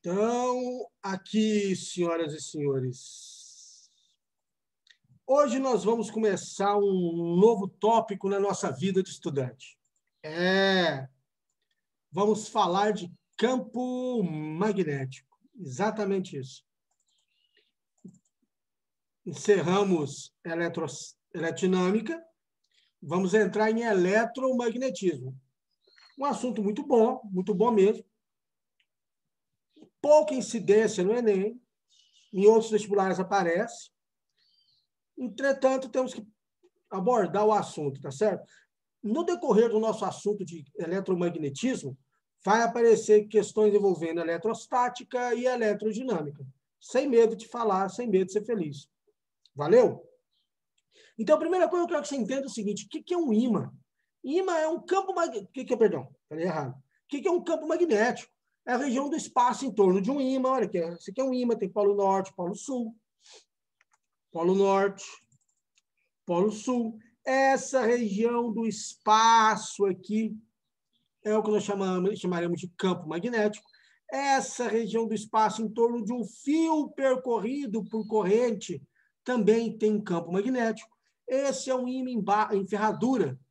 Então, aqui, senhoras e senhores, hoje nós vamos começar um novo tópico na nossa vida de estudante. É, vamos falar de campo magnético. Exatamente isso. Encerramos eletro, eletrodinâmica, vamos entrar em eletromagnetismo. Um assunto muito bom, muito bom mesmo pouca incidência no Enem, em outros vestibulares aparece. Entretanto, temos que abordar o assunto, tá certo? No decorrer do nosso assunto de eletromagnetismo, vai aparecer questões envolvendo eletrostática e eletrodinâmica. Sem medo de falar, sem medo de ser feliz. Valeu? Então, a primeira coisa que eu quero que você entenda é o seguinte: o que é um ímã? Ímã é um campo magnético. O que é, perdão? Falei errado. O que é um campo magnético? É a região do espaço em torno de um ímã. Olha aqui, esse aqui é um ímã, tem polo norte, polo sul. Polo norte, polo sul. Essa região do espaço aqui é o que nós chamamos, chamaremos de campo magnético. Essa região do espaço em torno de um fio percorrido por corrente também tem um campo magnético. Esse é um ímã em ferradura, é,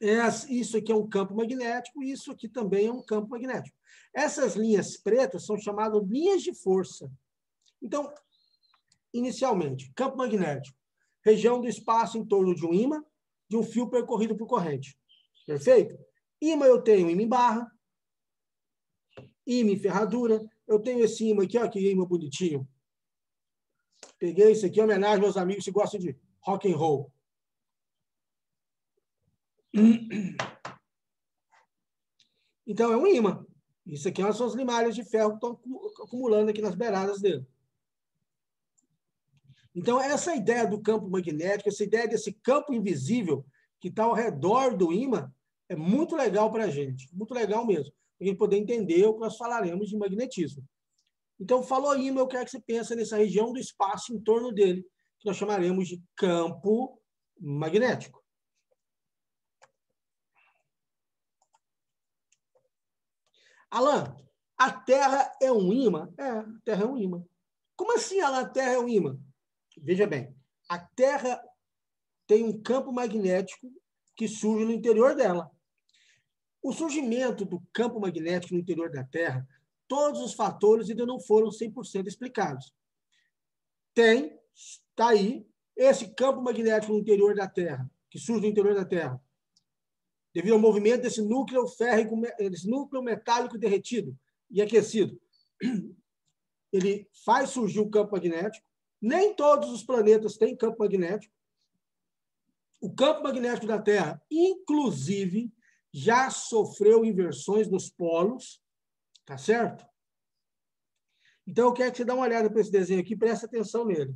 isso aqui é um campo magnético isso aqui também é um campo magnético. Essas linhas pretas são chamadas linhas de força. Então, inicialmente, campo magnético, região do espaço em torno de um ímã, de um fio percorrido por corrente. Perfeito? Ímã eu tenho ímã em barra, ímã em ferradura. Eu tenho esse ímã aqui, ó, que ímã bonitinho. Peguei isso aqui em homenagem aos amigos que gostam de rock and roll. Então, é um ímã. Isso aqui são as limalhas de ferro que estão acumulando aqui nas beiradas dele. Então, essa ideia do campo magnético, essa ideia desse campo invisível que está ao redor do ímã, é muito legal para a gente. Muito legal mesmo. Para a gente poder entender o que nós falaremos de magnetismo. Então, falou ímã, eu quero que você pense nessa região do espaço em torno dele, que nós chamaremos de campo magnético. Alan, a Terra é um imã? É, a Terra é um imã. Como assim, Alan, a Terra é um imã? Veja bem, a Terra tem um campo magnético que surge no interior dela. O surgimento do campo magnético no interior da Terra, todos os fatores ainda não foram 100% explicados. Tem, está aí, esse campo magnético no interior da Terra, que surge no interior da Terra, devido ao movimento desse núcleo férrico, desse núcleo metálico derretido e aquecido. Ele faz surgir o campo magnético. Nem todos os planetas têm campo magnético. O campo magnético da Terra, inclusive, já sofreu inversões nos polos, tá certo? Então, eu quero que você dê uma olhada para esse desenho aqui, preste atenção nele.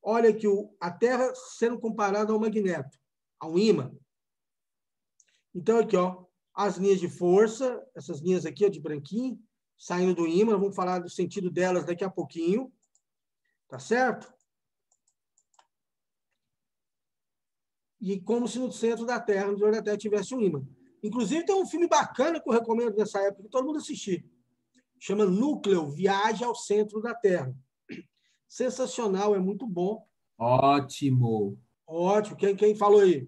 Olha que a Terra sendo comparada ao magneto, a um ímã. Então, aqui, ó, as linhas de força, essas linhas aqui, ó, de branquinho, saindo do ímã, vamos falar do sentido delas daqui a pouquinho, tá certo? E como se no centro da Terra, no da Terra, tivesse um ímã. Inclusive, tem um filme bacana que eu recomendo nessa época, que todo mundo assistir. Chama Núcleo, Viagem ao Centro da Terra. Sensacional, é muito bom. Ótimo. Ótimo. Quem, quem falou aí?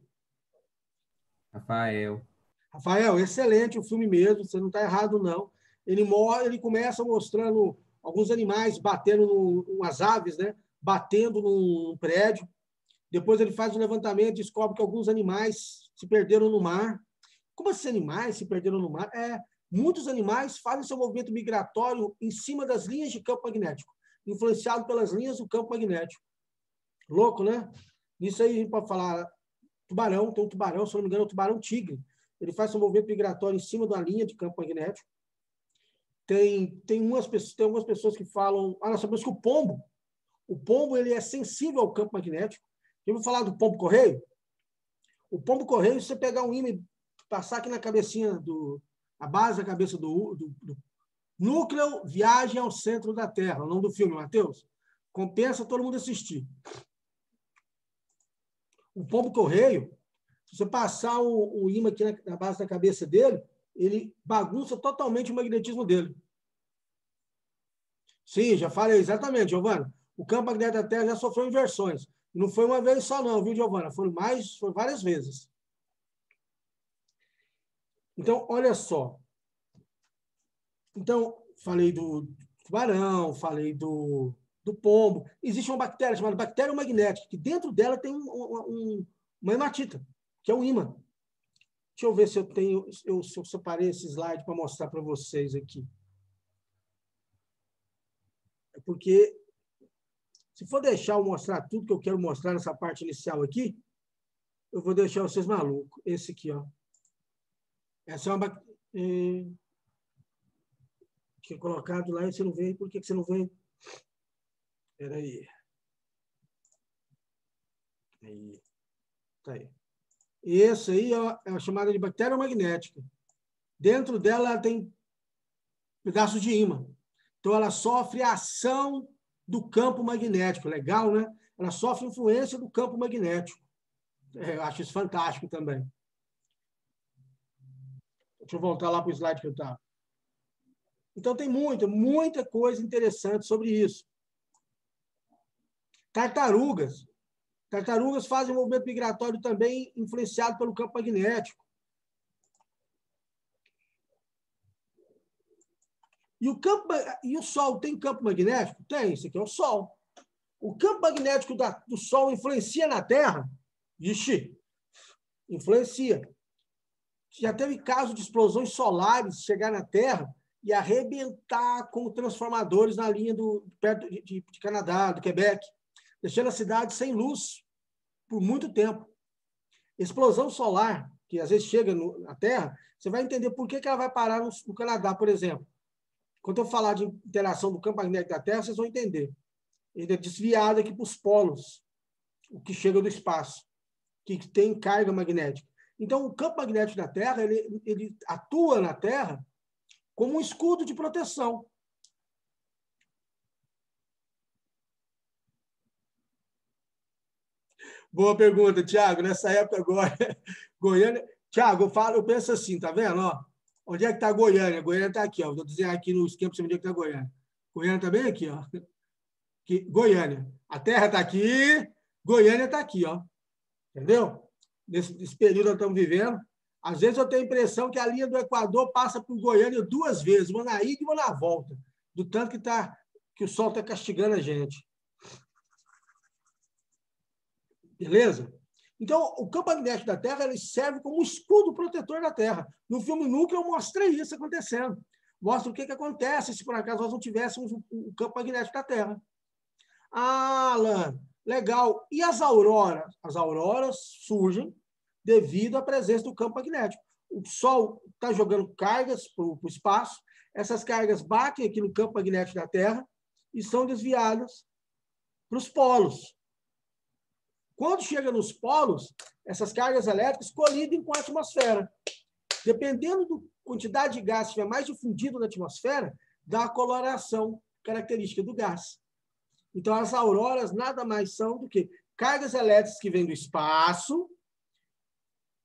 Rafael. Rafael, excelente o filme mesmo, você não está errado, não. Ele, ele começa mostrando alguns animais batendo no, umas aves, né? Batendo num prédio. Depois ele faz um levantamento e descobre que alguns animais se perderam no mar. Como esses animais se perderam no mar? É, muitos animais fazem seu movimento migratório em cima das linhas de campo magnético, influenciado pelas linhas do campo magnético. Louco, né? Isso aí a gente pode falar tubarão, tem um tubarão, se não me engano, é um tubarão tigre. Ele faz seu movimento migratório em cima da linha de campo magnético. Tem, tem, umas, tem algumas pessoas que falam. Ah, nós sabemos que o pombo, o pombo ele é sensível ao campo magnético. Eu vou falar do pombo correio. O pombo correio, se você pegar um ímã passar aqui na cabecinha do. a base da cabeça do, do, do núcleo, viagem ao centro da Terra, o nome do filme, Matheus. Compensa todo mundo assistir o pombo correio, se você passar o, o imã aqui na, na, base da cabeça dele, ele bagunça totalmente o magnetismo dele. Sim, já falei, exatamente, Giovana. O campo magnético da Terra já sofreu inversões. Não foi uma vez só, não, viu, Giovana? Foram mais, foram várias vezes. Então, olha só. Então, falei do tubarão, falei do, do pombo. Existe uma bactéria chamada bactéria magnética, que dentro dela tem um, um, uma hematita, que é o imã. Deixa eu ver se eu tenho, eu, se eu separei esse slide para mostrar para vocês aqui. É porque se for deixar eu mostrar tudo que eu quero mostrar nessa parte inicial aqui, eu vou deixar vocês malucos. Esse aqui, ó. Essa é uma bactéria. Tinha colocado lá e você não vem. Por que você não vem? Espera aí. Tá aí. E essa aí ó, é chamada de bactéria magnética. Dentro dela tem pedaços de ímã. Então, ela sofre a ação do campo magnético. Legal, né? Ela sofre influência do campo magnético. É, eu acho isso fantástico também. Deixa eu voltar lá para o slide que eu estava. Então, tem muita, muita coisa interessante sobre isso. Tartarugas. Tartarugas fazem um movimento migratório também influenciado pelo campo magnético. E o, campo, e o Sol tem campo magnético? Tem, isso aqui é o Sol. O campo magnético da, do Sol influencia na Terra? Ixi, influencia. Já teve caso de explosões solares chegar na Terra e arrebentar com transformadores na linha do perto de, de, de Canadá, do Quebec, deixando a cidade sem luz por muito tempo. Explosão solar, que às vezes chega no, na Terra, você vai entender por que, que ela vai parar no, no Canadá, por exemplo. Quando eu falar de interação do campo magnético da Terra, vocês vão entender. Ele é desviado aqui para os polos, o que chega do espaço, que tem carga magnética. Então, o campo magnético da Terra ele, ele atua na Terra como um escudo de proteção. Boa pergunta, Tiago. Nessa época agora, Goiânia. Tiago, eu falo, eu penso assim, tá vendo? Ó, Onde é que está Goiânia? Goiânia está aqui, ó. Vou dizer aqui no esquema para você onde é que está Goiânia. Goiânia está bem aqui, ó. Aqui, Goiânia. A terra está aqui, Goiânia está aqui, ó. Entendeu? Nesse, nesse período nós estamos vivendo. Às vezes eu tenho a impressão que a linha do Equador passa por Goiânia duas vezes, uma na ida e uma na volta, do tanto que, tá, que o sol está castigando a gente. Beleza? Então, o campo magnético da Terra ele serve como escudo protetor da Terra. No filme Núcleo, eu mostrei isso acontecendo. Mostra o que, que acontece se, por acaso, nós não tivéssemos o campo magnético da Terra. Ah, Alan, legal. E as auroras? As auroras surgem devido à presença do campo magnético. O Sol está jogando cargas para o espaço, essas cargas batem aqui no campo magnético da Terra e são desviadas para os polos. Quando chega nos polos, essas cargas elétricas colidem com a atmosfera. Dependendo da quantidade de gás que estiver mais difundido na atmosfera, dá a coloração característica do gás. Então, as auroras nada mais são do que cargas elétricas que vêm do espaço,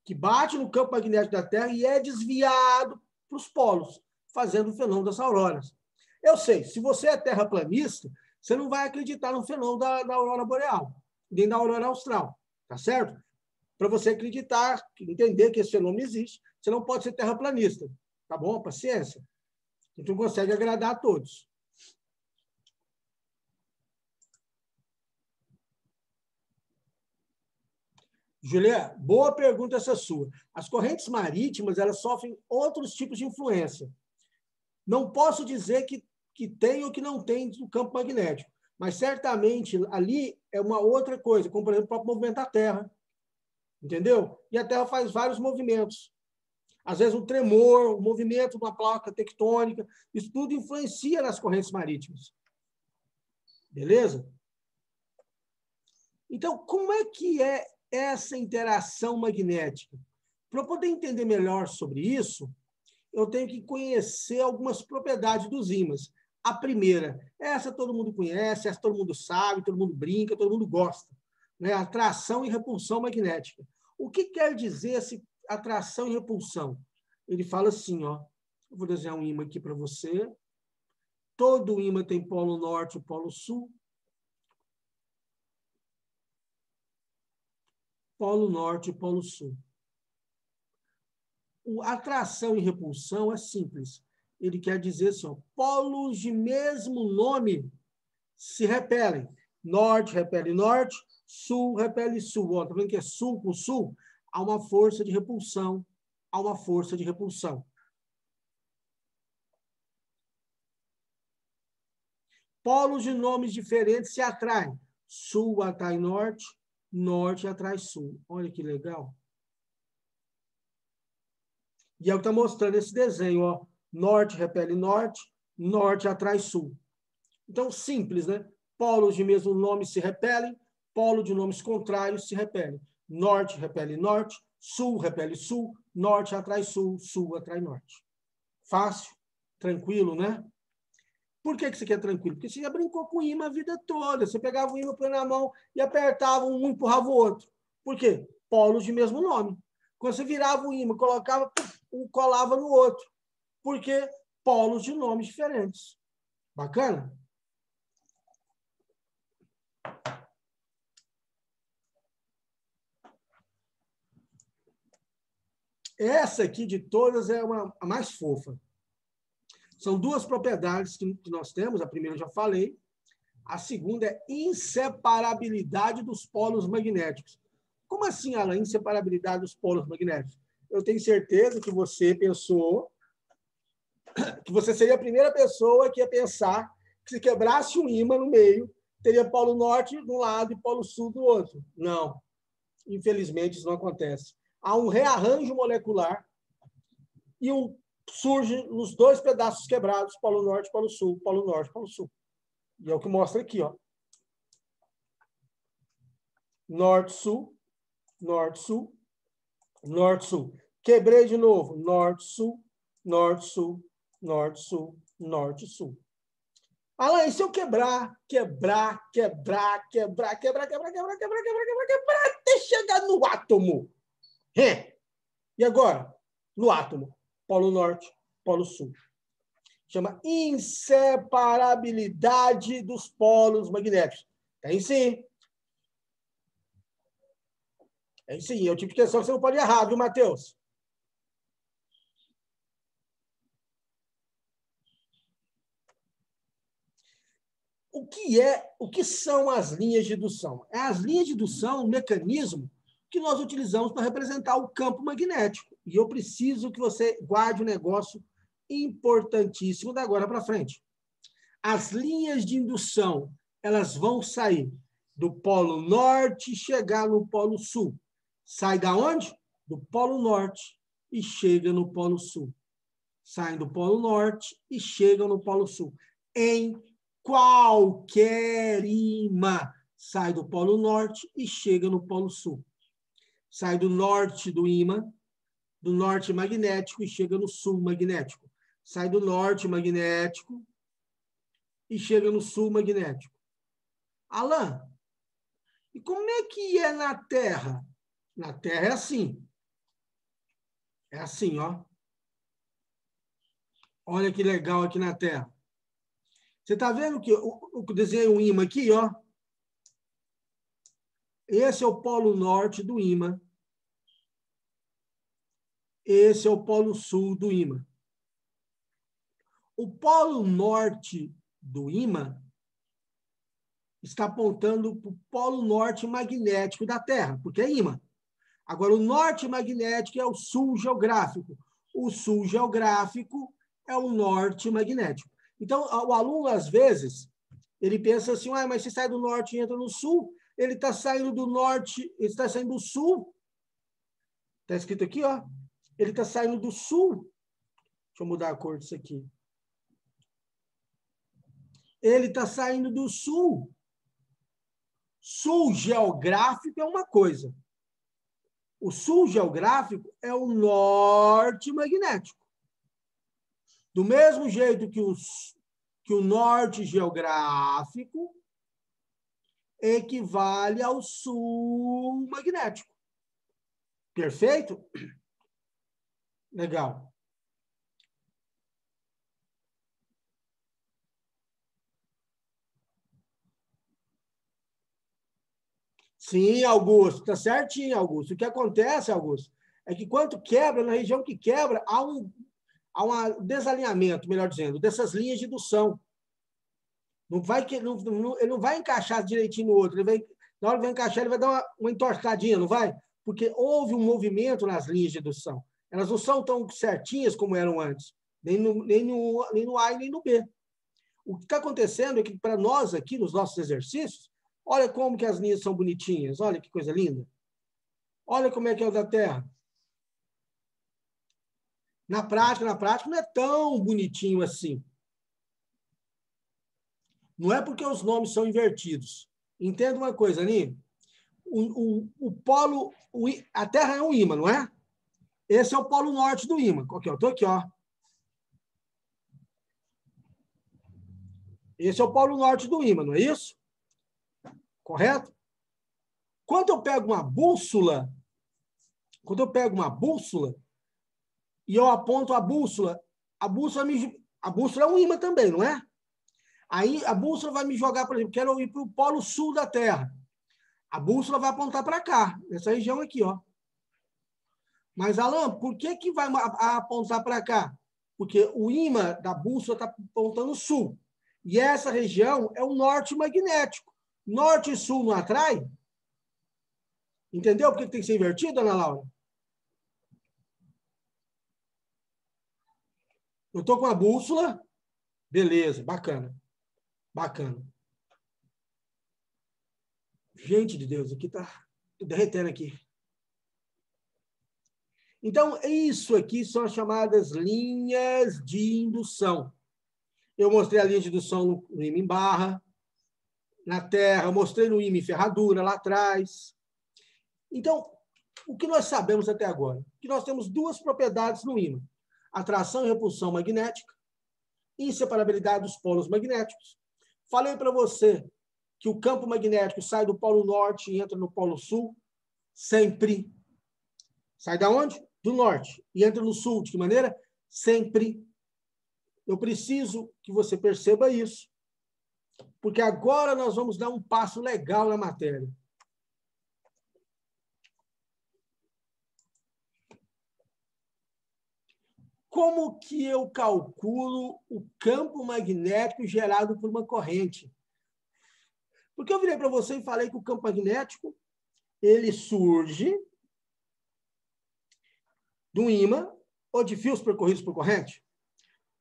que bate no campo magnético da Terra e é desviado para os polos, fazendo o fenômeno das auroras. Eu sei, se você é terraplanista, você não vai acreditar no fenômeno da, da aurora boreal nem da aurora austral, tá certo? Para você acreditar, entender que esse fenômeno existe, você não pode ser terraplanista, tá bom? Paciência. A gente não consegue agradar a todos. Julia, boa pergunta essa sua. As correntes marítimas elas sofrem outros tipos de influência. Não posso dizer que, que tem ou que não tem no campo magnético. Mas certamente ali é uma outra coisa, como por exemplo o próprio movimento da Terra. Entendeu? E a Terra faz vários movimentos. Às vezes um tremor, o um movimento de uma placa tectônica, isso tudo influencia nas correntes marítimas. Beleza? Então, como é que é essa interação magnética? Para eu poder entender melhor sobre isso, eu tenho que conhecer algumas propriedades dos ímãs. A primeira, essa todo mundo conhece, essa todo mundo sabe, todo mundo brinca, todo mundo gosta. Né? Atração e repulsão magnética. O que quer dizer esse atração e repulsão? Ele fala assim, ó, eu vou desenhar um imã aqui para você. Todo ímã tem polo norte e polo sul. Polo norte e polo sul. O atração e repulsão é simples. Ele quer dizer assim, ó, polos de mesmo nome se repelem. Norte repele norte, sul repele sul. Ó, tá vendo que é sul com sul? Há uma força de repulsão. Há uma força de repulsão. Polos de nomes diferentes se atraem. Sul atrai norte, norte atrai sul. Olha que legal. E é o que está mostrando esse desenho. Ó. Norte repele norte, norte atrai sul. Então, simples, né? Polos de mesmo nome se repelem, polo de nomes contrários se repelem. Norte repele norte, sul repele sul, norte atrai sul, sul atrai norte. Fácil, tranquilo, né? Por que, que você quer tranquilo? Porque você já brincou com imã a vida toda. Você pegava o imã, põe na mão e apertava um, empurrava o outro. Por quê? Polos de mesmo nome. Quando você virava o imã, colocava, um colava no outro. Porque polos de nomes diferentes. Bacana? Essa aqui de todas é uma, a mais fofa. São duas propriedades que, que nós temos. A primeira eu já falei. A segunda é inseparabilidade dos polos magnéticos. Como assim, Alan, inseparabilidade dos polos magnéticos? Eu tenho certeza que você pensou que você seria a primeira pessoa que ia pensar que se quebrasse um ímã no meio, teria polo norte de um lado e polo sul do outro. Não. Infelizmente, isso não acontece. Há um rearranjo molecular e um surge nos dois pedaços quebrados, Polo Norte, Polo Sul, Polo Norte, Polo Sul. E é o que mostra aqui, ó. Norte-Sul, Norte-Sul, Norte-Sul. Quebrei de novo. Norte-Sul, Norte-Sul, Norte-Sul, Norte-Sul. Alain, e se eu quebrar, quebrar, quebrar, quebrar, quebrar, quebrar, quebrar, quebrar, quebrar, quebrar, quebrar, até chegar no átomo? É. E agora? No átomo. Polo Norte, Polo Sul. Chama inseparabilidade dos polos magnéticos. Tem sim. Tem sim. É o tipo de questão que você não pode errar, viu, Matheus? O que é, o que são as linhas de indução? É as linhas de indução, um mecanismo que nós utilizamos para representar o campo magnético. E eu preciso que você guarde um negócio importantíssimo da agora para frente. As linhas de indução, elas vão sair do polo norte e chegar no polo sul. Sai da onde? Do polo norte e chega no polo sul. Sai do polo norte e chega no polo sul. Em qualquer imã, sai do polo norte e chega no polo sul sai do norte do ímã, do norte magnético e chega no sul magnético. Sai do norte magnético e chega no sul magnético. Alain, e como é que é na Terra? Na Terra é assim. É assim, ó. Olha que legal aqui na Terra. Você está vendo que o, o desenho um imã aqui, ó? Esse é o polo norte do ímã. Esse é o polo sul do ímã. O polo norte do ímã está apontando para o polo norte magnético da Terra, porque é ímã. Agora, o norte magnético é o sul geográfico. O sul geográfico é o norte magnético. Então, o aluno, às vezes, ele pensa assim, ah, mas se sai do norte e entra no sul, ele está saindo do norte, ele está saindo do sul. Está escrito aqui, ó. Ele está saindo do sul. Deixa eu mudar a cor disso aqui. Ele está saindo do sul. Sul geográfico é uma coisa. O sul geográfico é o norte magnético. Do mesmo jeito que, os, que o norte geográfico equivale ao sul magnético. Perfeito? Legal. Sim, Augusto, tá certinho, Augusto. O que acontece, Augusto, é que quando quebra, na região que quebra, há um há um desalinhamento, melhor dizendo, dessas linhas de indução. Não vai, não, não, ele não vai encaixar direitinho no outro. Ele vai, na hora que vai encaixar, ele vai dar uma, uma entortadinha, não vai? Porque houve um movimento nas linhas de indução. Elas não são tão certinhas como eram antes, nem no, nem no, nem no A e nem no B. O que está acontecendo é que, para nós aqui, nos nossos exercícios, olha como que as linhas são bonitinhas, olha que coisa linda. Olha como é que é o da Terra. Na prática, na prática, não é tão bonitinho assim. Não é porque os nomes são invertidos. Entenda uma coisa, Ani. O, o, o polo, o, a Terra é um ímã, não é? Esse é o polo norte do ímã. Aqui, ó, tô aqui, ó. Esse é o polo norte do ímã, não é isso? Correto? Quando eu pego uma bússola, quando eu pego uma bússola e eu aponto a bússola, a bússola, me, a bússola é um ímã também, não é? Aí a bússola vai me jogar, por exemplo, quero ir para o polo sul da Terra. A bússola vai apontar para cá, nessa região aqui, ó. Mas, Alan, por que, que vai apontar para cá? Porque o ímã da bússola está apontando sul. E essa região é o norte magnético. Norte e sul não atrai? Entendeu por que tem que ser invertido, Ana Laura? Eu estou com a bússola. Beleza, bacana. Bacana. Gente de Deus, aqui está derretendo aqui. Então, isso aqui são as chamadas linhas de indução. Eu mostrei a linha de indução no ímã em barra, na terra, mostrei no ímã em ferradura lá atrás. Então, o que nós sabemos até agora? Que nós temos duas propriedades no ímã: atração e repulsão magnética, inseparabilidade dos polos magnéticos. Falei para você que o campo magnético sai do polo norte e entra no polo sul, sempre. Sai da onde? Do norte e entra no sul. De que maneira? Sempre. Eu preciso que você perceba isso, porque agora nós vamos dar um passo legal na matéria. Como que eu calculo o campo magnético gerado por uma corrente? Porque eu virei para você e falei que o campo magnético ele surge do ímã ou de fios percorridos por corrente.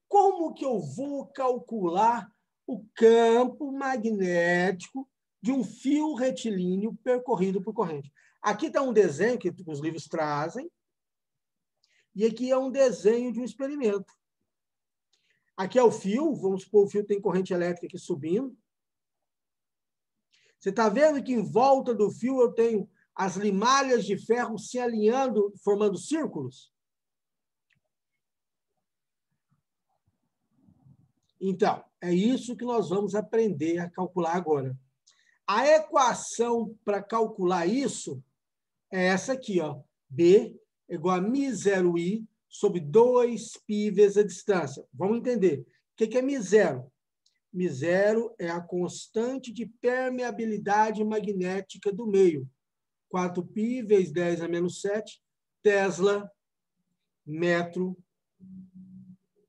Como que eu vou calcular o campo magnético de um fio retilíneo percorrido por corrente? Aqui está um desenho que os livros trazem, e aqui é um desenho de um experimento. Aqui é o fio, vamos supor, o fio tem corrente elétrica aqui subindo. Você está vendo que em volta do fio eu tenho as limalhas de ferro se alinhando, formando círculos? Então, é isso que nós vamos aprender a calcular agora. A equação para calcular isso é essa aqui, ó. B igual a mi zero i sobre 2 π a distância. Vamos entender. O que, é mi zero? Mi zero é a constante de permeabilidade magnética do meio. 4π vezes 10 a menos 7, Tesla, metro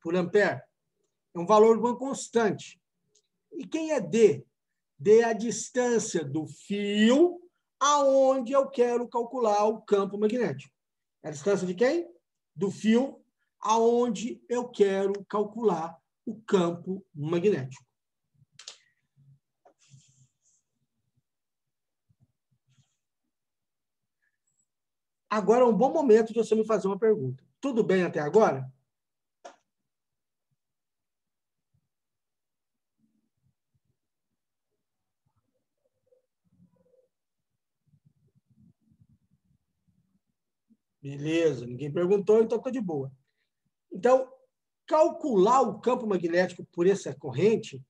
por ampere. É um valor de uma constante. E quem é D? D é a distância do fio aonde eu quero calcular o campo magnético. É a distância de quem? Do fio aonde eu quero calcular o campo magnético. Agora é um bom momento de você me fazer uma pergunta. Tudo bem até agora? Beleza, ninguém perguntou, então estou de boa. Então, calcular o campo magnético por essa corrente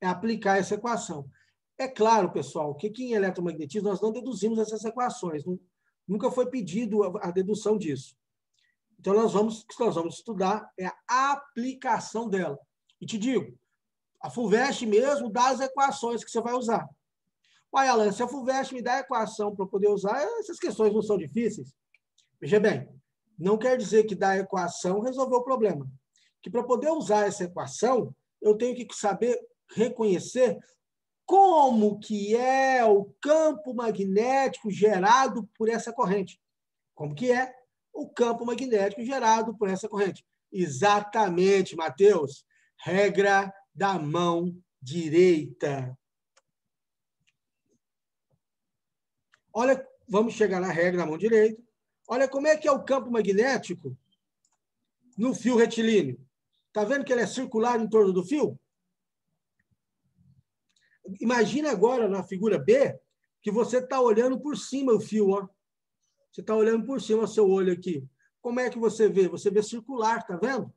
é aplicar essa equação. É claro, pessoal, que em eletromagnetismo nós não deduzimos essas equações, nunca foi pedido a dedução disso. Então, nós vamos, o que nós vamos estudar é a aplicação dela. E te digo, a FUVEST mesmo dá as equações que você vai usar. Olha, Alan, se a FUVEST me dá a equação para poder usar, essas questões não são difíceis. Veja bem, não quer dizer que dar a equação resolveu o problema. Que para poder usar essa equação, eu tenho que saber reconhecer como que é o campo magnético gerado por essa corrente. Como que é o campo magnético gerado por essa corrente. Exatamente, Mateus. Regra da mão direita. Olha, vamos chegar na regra da mão direita. Olha como é que é o campo magnético no fio retilíneo. Está vendo que ele é circular em torno do fio? Imagina agora na figura B que você está olhando por cima o fio. Ó. Você está olhando por cima o seu olho aqui. Como é que você vê? Você vê circular, tá vendo?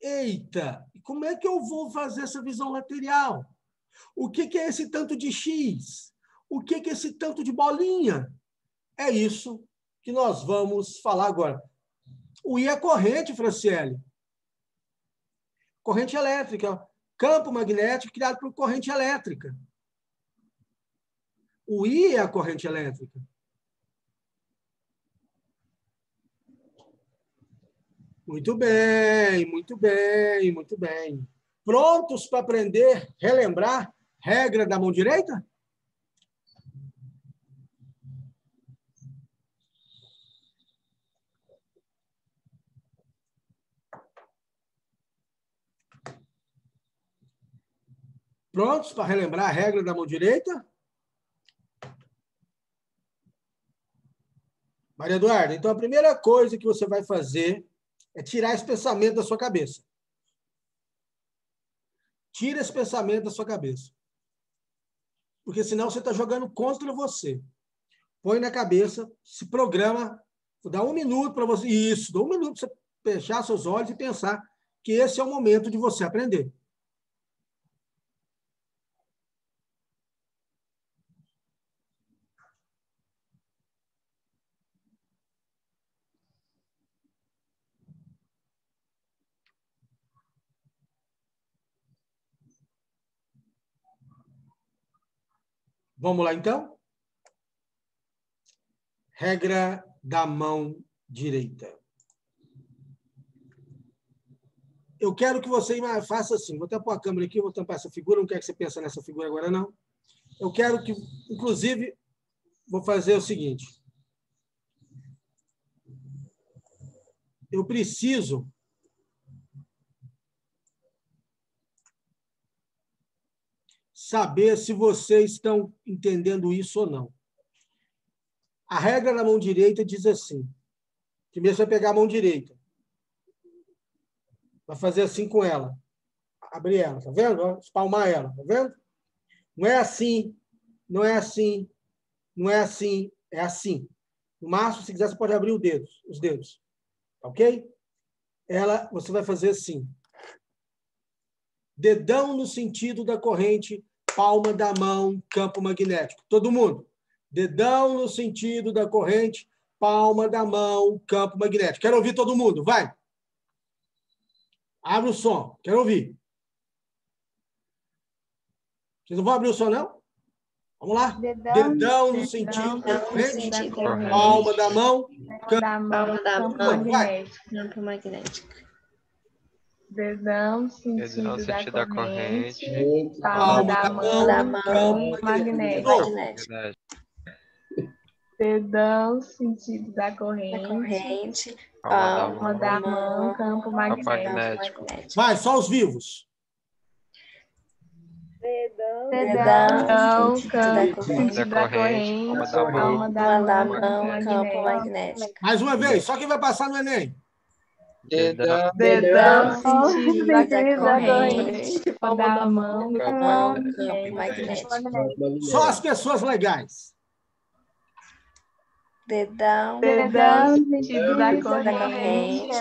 Eita, como é que eu vou fazer essa visão lateral? O que, que é esse tanto de X? O que, é esse tanto de bolinha? É isso que nós vamos falar agora. O I é corrente, Franciele. Corrente elétrica. Campo magnético criado por corrente elétrica. O I é a corrente elétrica. Muito bem, muito bem, muito bem. Prontos para aprender, relembrar regra da mão direita? Prontos para relembrar a regra da mão direita? Maria Eduarda, então a primeira coisa que você vai fazer é tirar esse pensamento da sua cabeça. Tira esse pensamento da sua cabeça. Porque senão você está jogando contra você. Põe na cabeça, se programa, dá um minuto para você. Isso, dá um minuto para você fechar seus olhos e pensar que esse é o momento de você aprender. Vamos lá, então? Regra da mão direita. Eu quero que você faça assim. Vou tampar a câmera aqui, vou tampar essa figura. Não quero que você pense nessa figura agora, não. Eu quero que, inclusive, vou fazer o seguinte. Eu preciso saber se vocês estão entendendo isso ou não. A regra da mão direita diz assim: primeiro você vai pegar a mão direita, vai fazer assim com ela, abrir ela, tá vendo? Espalmar ela, tá vendo? Não é assim, não é assim, não é assim, é assim. No máximo, se quiser, você pode abrir os dedos, os dedos, tá ok? Ela, você vai fazer assim. Dedão no sentido da corrente palma da mão, campo magnético. Todo mundo. Dedão no sentido da corrente, palma da mão, campo magnético. Quero ouvir todo mundo, vai. Abre o som, quero ouvir. Vocês não vão abrir o som, não? Vamos lá. Dedão, dedão no sentido da corrente, palma da mão, campo, palma da mão, campo magnético. Dedão, sentido, Dedão, sentido da, da corrente. corrente palma da mão, da mão magnético. magnético. Dedão, sentido da corrente. Da corrente palma da mão, campo magnético. Vai, só os vivos. Dedão, Dedão campo da corrente, palma da mão, campo magnético. Mais uma vez, só quem vai passar no Enem. Dedão, dedão, sentido da corrente, palma da mão, mão, Só as pessoas legais. Dedão, dedão, sentido da corrente,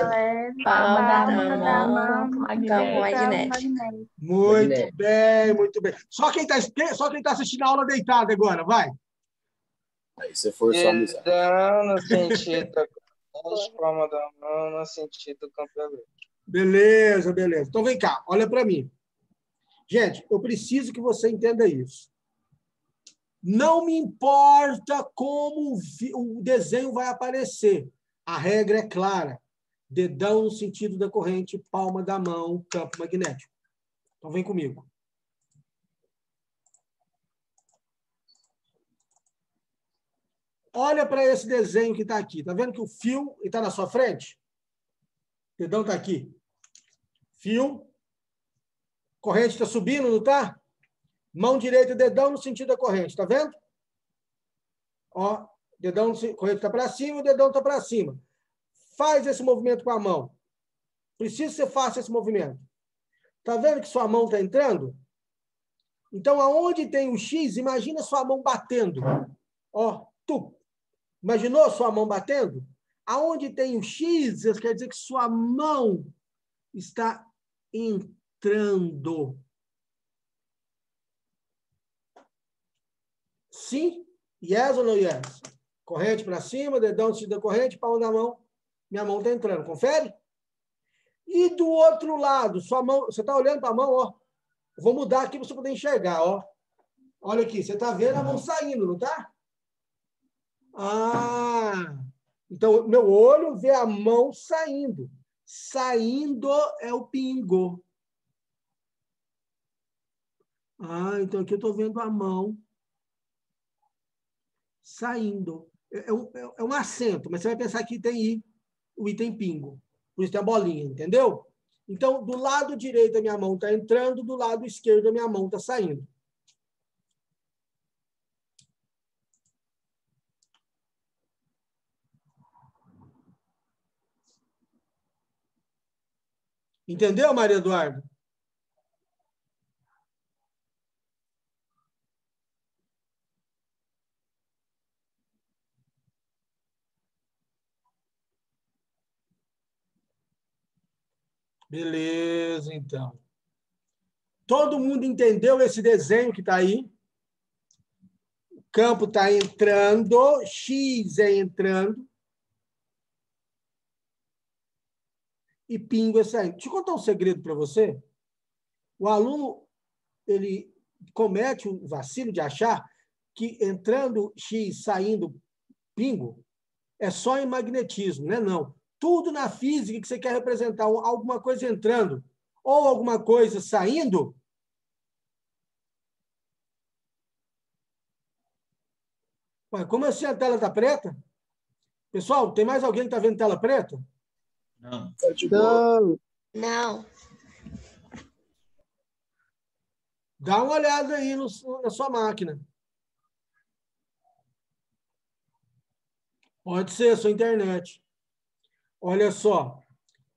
palma da mão, campo magnético. Muito bem, muito bem. Só quem está só quem tá assistindo a aula deitado agora, vai. Aí você forçou a amizade. Dedão no sentido da palmas da mão no sentido do campo elétrico. Beleza, beleza. Então vem cá, olha para mim. Gente, eu preciso que você entenda isso. Não me importa como o desenho vai aparecer. A regra é clara. Dedão no sentido da corrente, palma da mão, campo magnético. Então vem comigo. Olha para esse desenho que está aqui. Está vendo que o fio está na sua frente? O dedão está aqui. Fio. Corrente está subindo, não está? Mão direita, dedão no sentido da corrente. Está vendo? Ó, dedão, corrente está para cima, o dedão está para cima. Faz esse movimento com a mão. Precisa que você faça esse movimento. Está vendo que sua mão está entrando? Então, aonde tem o X, imagina sua mão batendo. Ó, tu. Imaginou sua mão batendo? Aonde tem o X, isso quer dizer que sua mão está entrando. Sim? Yes ou não yes? Corrente para cima, dedão de da corrente, palma da mão. Minha mão está entrando. Confere? E do outro lado, sua mão, você está olhando para a mão, ó. Vou mudar aqui para você poder enxergar, ó. Olha aqui, você está vendo a mão saindo, não está? Ah, então meu olho vê a mão saindo. Saindo é o pingo. Ah, então aqui eu estou vendo a mão saindo. É, é um, é um acento, mas você vai pensar que tem I, o item pingo. Por isso tem a bolinha, entendeu? Então, do lado direito a minha mão está entrando, do lado esquerdo a minha mão está saindo. Entendeu, Maria Eduardo? Beleza, então. Todo mundo entendeu esse desenho que está aí? O campo está entrando, X é entrando. E pingo é saindo. Deixa eu contar um segredo para você. O aluno ele comete o vacilo de achar que entrando X, saindo pingo, é só em magnetismo, né? Não tudo na física que você quer representar, alguma coisa entrando ou alguma coisa saindo, como assim a tela está preta? Pessoal, tem mais alguém que está vendo tela preta? Não. Tá de Não. Não. Dá uma olhada aí no, na sua máquina. Pode ser a sua internet. Olha só.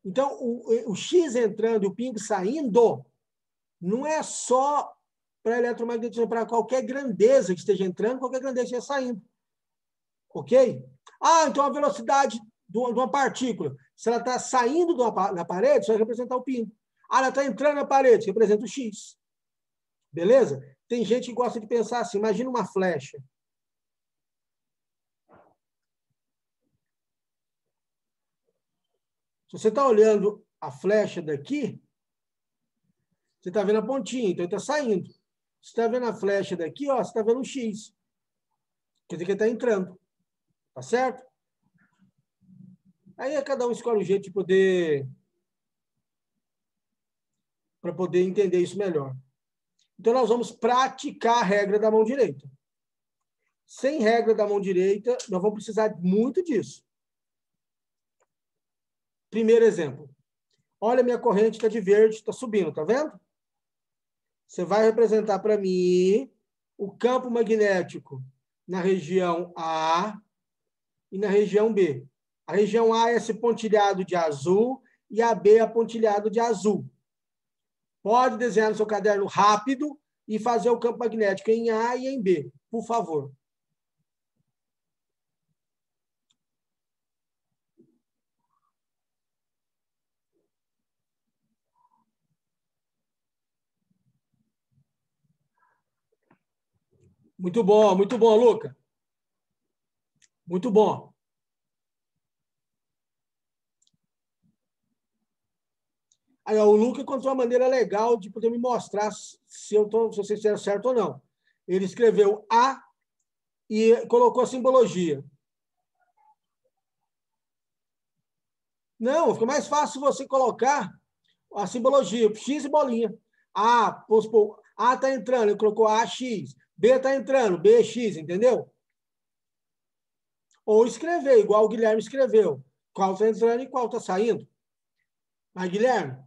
Então, o, o X entrando e o pingo saindo não é só para eletromagnetismo, para qualquer grandeza que esteja entrando, qualquer grandeza que esteja saindo. Ok? Ah, então a velocidade de uma partícula, se ela está saindo da parede, isso vai representar o pingo. Ah, ela está entrando na parede, representa o X. Beleza? Tem gente que gosta de pensar assim, imagina uma flecha. Se você está olhando a flecha daqui, você está vendo a pontinha, então está saindo. Se está vendo a flecha daqui, ó, você está vendo um X. Quer dizer que ele está entrando. Tá certo? Aí cada um escolhe um jeito de poder para poder entender isso melhor. Então nós vamos praticar a regra da mão direita. Sem regra da mão direita, nós vamos precisar muito disso. Primeiro exemplo. Olha, minha corrente está de verde, está subindo, tá vendo? Você vai representar para mim o campo magnético na região A e na região B. A região A é esse pontilhado de azul e a B é pontilhado de azul. Pode desenhar no seu caderno rápido e fazer o campo magnético em A e em B, por favor. Muito bom, muito bom, Luca. Muito bom. Aí, ó, o Luca encontrou uma maneira legal de poder me mostrar se eu tô, se vocês fizeram certo ou não. Ele escreveu A e colocou a simbologia. Não, fica mais fácil você colocar a simbologia, X e bolinha. A, supor, A está entrando, ele colocou AX. B está entrando, BX, entendeu? Ou escrever, igual o Guilherme escreveu. Qual está entrando e qual está saindo. Mas, Guilherme,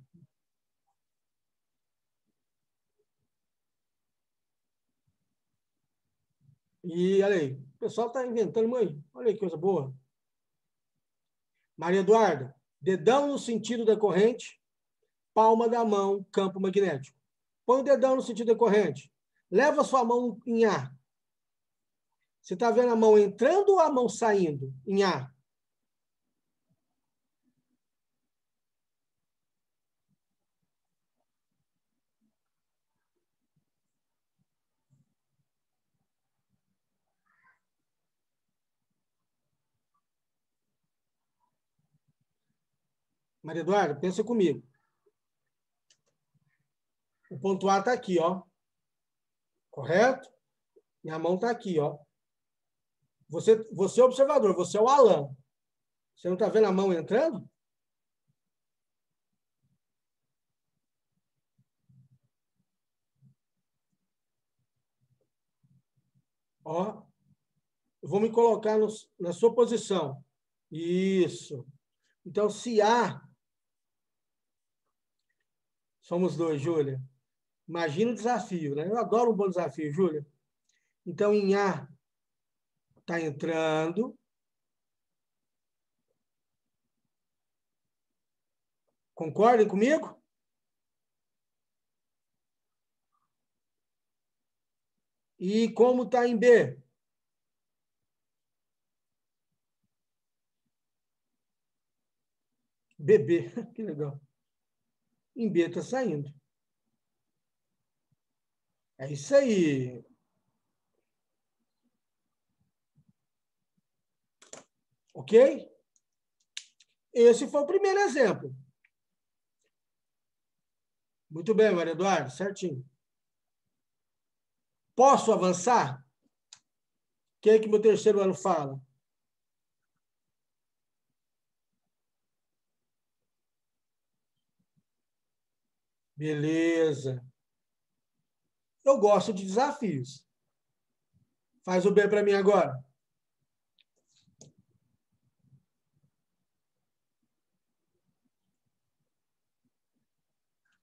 E olha aí, o pessoal está inventando, mãe. Olha aí que coisa boa. Maria Eduarda, dedão no sentido da corrente, palma da mão, campo magnético. Põe o dedão no sentido da corrente. Leva sua mão em A. Você está vendo a mão entrando ou a mão saindo em A? Maria Eduarda, pensa comigo. O ponto A está aqui, ó. Correto? Minha mão está aqui, ó. Você, você é observador, você é o Alan. Você não está vendo a mão entrando? Ó, eu vou me colocar no, na sua posição. Isso. Então, se A Somos dois, Júlia. Imagina o desafio, né? Eu adoro um bom desafio, Júlia. Então, em A, está entrando. Concordem comigo? E como está em B? Bebê, que legal em B está saindo. É isso aí. Ok? Esse foi o primeiro exemplo. Muito bem, Maria Eduardo, certinho. Posso avançar? O que é que meu terceiro ano fala? Beleza. Eu gosto de desafios. Faz o B para mim agora.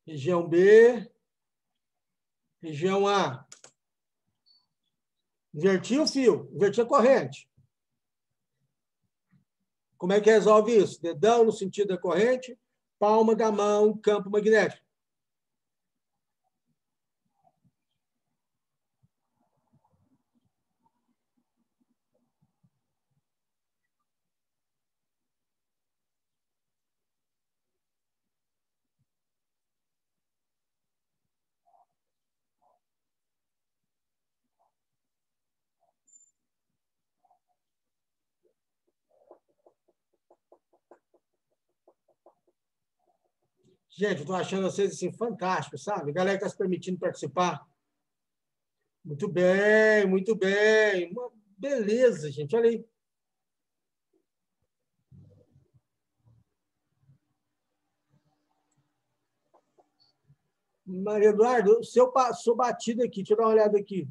Região B. Região A. Inverti o fio, inverti a corrente. Como é que resolve isso? Dedão no sentido da corrente, palma da mão, campo magnético. Gente, estou achando vocês assim, fantásticos, sabe? A galera está se permitindo participar. Muito bem, muito bem. Uma beleza, gente. Olha aí. Maria Eduardo, se eu passou batido aqui, deixa eu dar uma olhada aqui.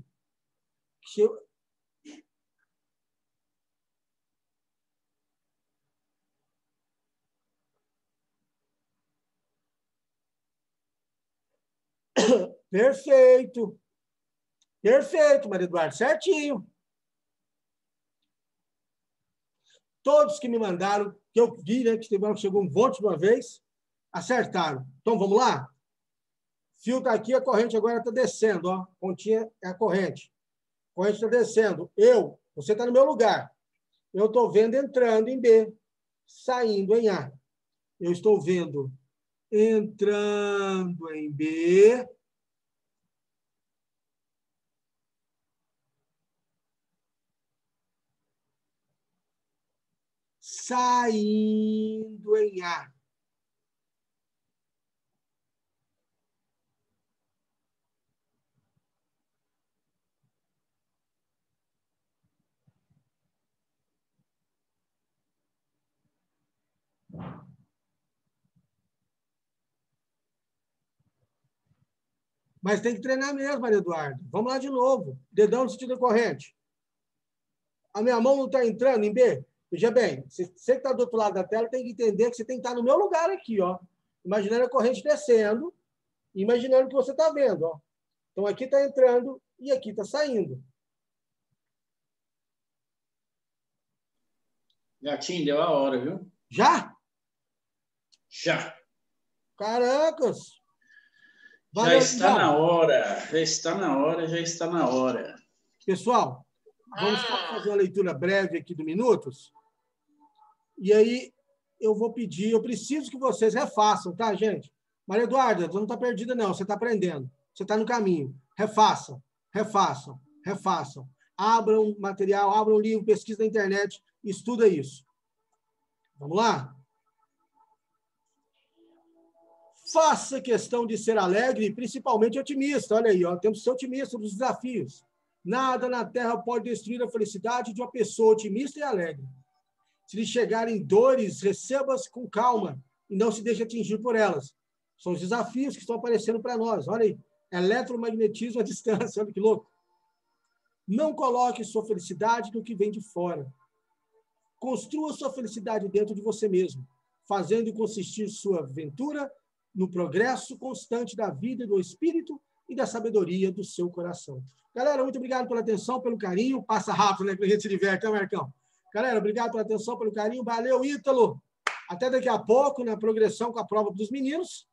Perfeito. Perfeito, Maria Eduardo, certinho. Todos que me mandaram, que eu vi, né, que chegou um voto de uma vez, acertaram. Então, vamos lá? Fio está aqui, a corrente agora está descendo. Ó. Pontinha é a corrente. Corrente está descendo. Eu, você está no meu lugar. Eu estou vendo entrando em B, saindo em A. Eu estou vendo entrando em B, saindo em A. Mas tem que treinar mesmo, Maria Eduarda. Vamos lá de novo. Dedão no sentido da corrente. A minha mão não está entrando em B? Veja bem, você que está do outro lado da tela tem que entender que você tem que estar tá no meu lugar aqui, ó. Imaginando a corrente descendo, imaginando o que você está vendo, ó. Então aqui está entrando e aqui está saindo. Gatinho, deu a hora, viu? Já? Já. Caracas! Valeu, já está na hora, já está na hora, já está na hora. Pessoal, vamos ah. fazer uma leitura breve aqui do Minutos. E aí eu vou pedir, eu preciso que vocês refaçam, tá, gente? Maria Eduarda, você não está perdida, não, você está aprendendo. Você está no caminho. Refaçam, refaçam, refaçam. Abram material, abram livro, pesquisa na internet, estuda isso. Vamos lá? Faça questão de ser alegre e principalmente otimista. Olha aí, ó, temos que ser otimista dos desafios. Nada na Terra pode destruir a felicidade de uma pessoa otimista e alegre. Se lhe chegarem dores, receba-as com calma e não se deixe atingir por elas. São os desafios que estão aparecendo para nós. Olha aí, eletromagnetismo à distância, olha que louco. Não coloque sua felicidade no que vem de fora. Construa sua felicidade dentro de você mesmo, fazendo consistir sua aventura no progresso constante da vida, do espírito e da sabedoria do seu coração. Galera, muito obrigado pela atenção, pelo carinho. Passa rápido, né? Que a gente se diverte, né, Marcão? Galera, obrigado pela atenção, pelo carinho. Valeu, Ítalo. Até daqui a pouco, na progressão com a prova dos meninos.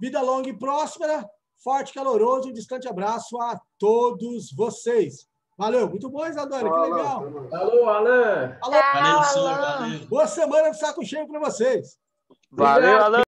Vida longa e próspera. Forte, caloroso e um distante abraço a todos vocês. Valeu, muito bom, Isadora, que legal. Alô, Alan. Alô, Valeu, Alan. Boa semana de saco cheio para vocês. Valeu, Alan.